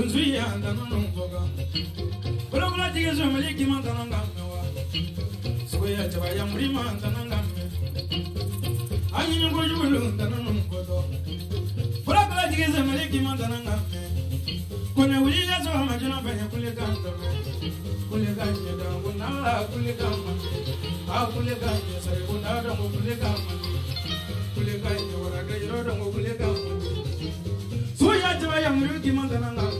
tana num foto Dun suya tana num foto Kula kula tige so mali ki man tana ngamme wa Soya chaba ya muri man tana ngamme Anyi nyungo julu tana num foto Kula kula tige so mali ki man tana ngamme Kone wuli la so ma jina fanya kule kanta me Kule kanya da kunala kule kama kule kanya sare kunada mo kule kama Kule kanya wara ga yoro da mo kule kama So ya jaba ya muri man tana ngamme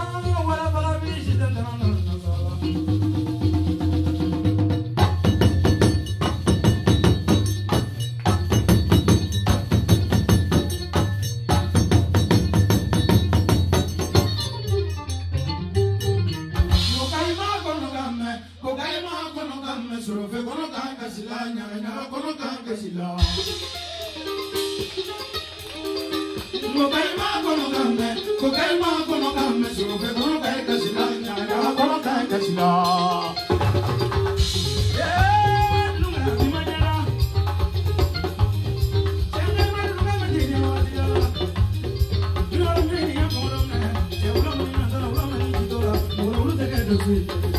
lunga di majara. Sende ma lunga ma di nyawadiya. Lunga mi ya kono me, ya ulo mi na dara ulo mi ni dora, ulo ulo tege do sui. Thank you.